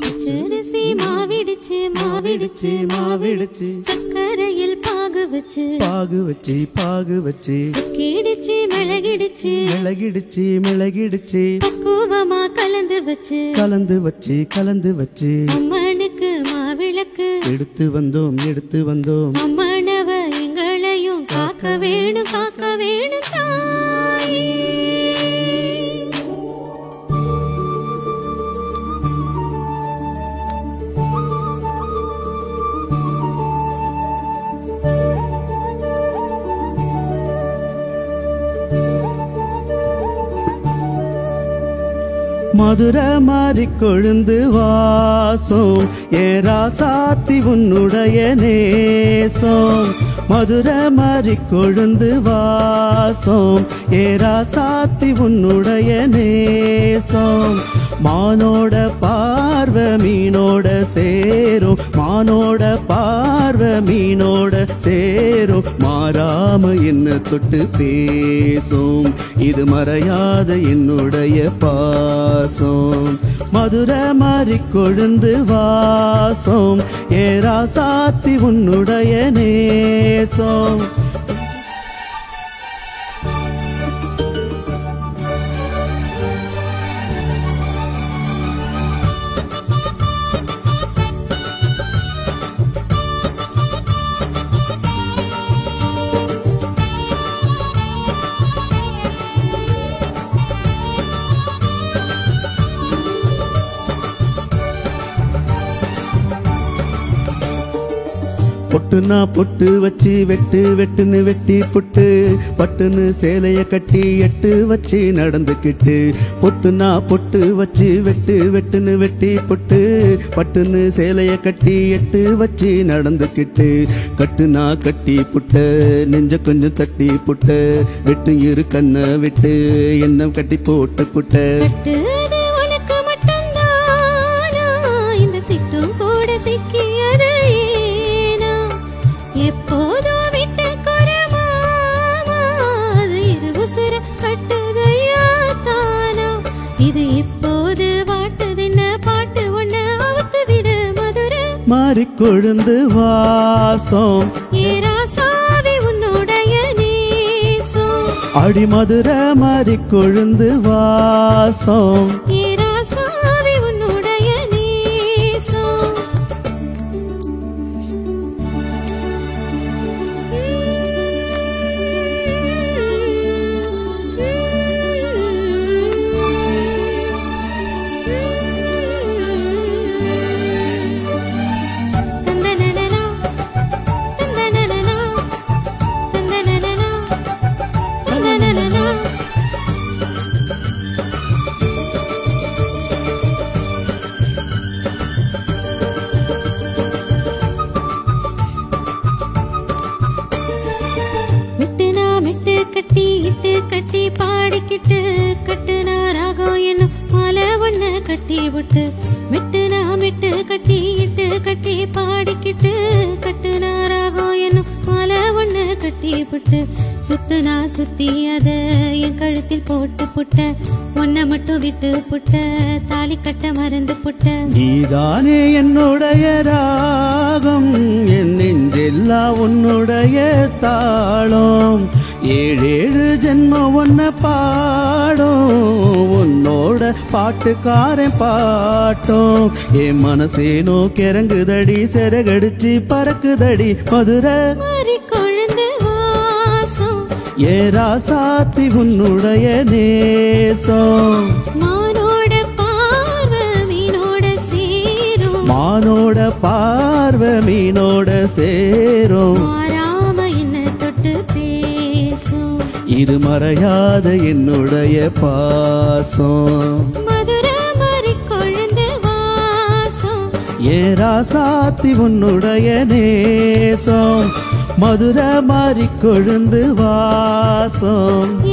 பச்சரிசி மாவிடிச்சு மாவிடிச்சு மாவிடுச்சு. சக்கரையில் பாகு வச்சு பாகு வச்சு பாகு வச்சு சுக்கிடிச்சு மிளகிடிச்சு. மிளகிடுச்சு மிளகிடுச்சு. பக்குவமா கலந்து வச்சு கலந்து வச்சு கலந்து வச்சு அம்மனுக்கு மாவிளக்கு. எடுத்து வந்தோம் எடுத்து வந்தோம். அம்மனவ எங்களையும் காக்க வேணும் காக்க வேணும் தாயே மதுர மாறி கொழுந்து வாசம். ஏரா சாத்தி உன்னுடைய நேசம். மதுர மாறி கொழுந்து வாசம். ஏரா சாத்தி உன்னுடைய நேசம். மானோட பார்வை மீனோட சேரும். மானோட பார்வை மீனோட சேரும். மாறாம என்ன தொட்டு பேசும்? இது மறையாத என்னுடைய பாசம். மதுர மாறி கொழுந்து வாசம். ஏரா சாத்தி உன்னுடைய நேசம். பொட்டுனா பொட்டு வச்சு வெட்டு வெட்டுன்னு வெட்டி புட்டு. பட்டுன்னு சேலைய கட்டி எட்டு வச்சு நடந்துக்கிட்டு. பொட்டுனா பொட்டு வச்சு வெட்டு வெட்டுன்னு வெட்டி புட்டு. பட்டுன்னு சேலைய கட்டி எட்டு வச்சு நடந்துக்கிட்டு. கட்டுனா கட்டி புட்டு நெஞ்ச கொஞ்சம் தட்டி புட்டு. வெட்டு இரு கண்ணை விட்டு எண்ணம் கட்டி போட்டு புட்டு. மதுர மாறிக்கொழுந்து வாசம். ஏராசாவி உன்னுடைய நேசம். அடி மதுர மாறிக்கொழுந்து வாசம். கிட்டு கட்டுனா ராகம் என்னும் மாலை ஒண்ணு கட்டி விட்டு மிட்டுனா மிட்டு கட்டி இட்டு கட்டி பாடிக்கிட்டு கட்டுனா ராகம் என்னும் மாலை ஒண்ணு கட்டி விட்டு சுத்துனா சுத்தி அத என் கழுத்தில் போட்டு புட்ட ஒன்ன மட்டும் விட்டு புட்ட தாலி கட்ட மறந்து புட்ட. நீதானே என்னுடைய ராகம் என் நெஞ்செல்லாம் உன்னுடைய தாளம். ஏழேழு ஜென்மம் ஒன்ன பாடும். உன்னோட பாட்டுக்காரன் பாட்டும். என் மனசேனோ கிறங்குதடி சிறகடிச்சு பறக்குதடி மதுரை. ஏ ராசாத்தி உன்னுடைய நேசம். மானோட பார்வை மீனோட சேரும். இது மறையாத என்னுடைய பாசம். ஏ ராசாத்தி உன்னுடைய நேசம். மதுர மாறி கொழுந்து வாசம்.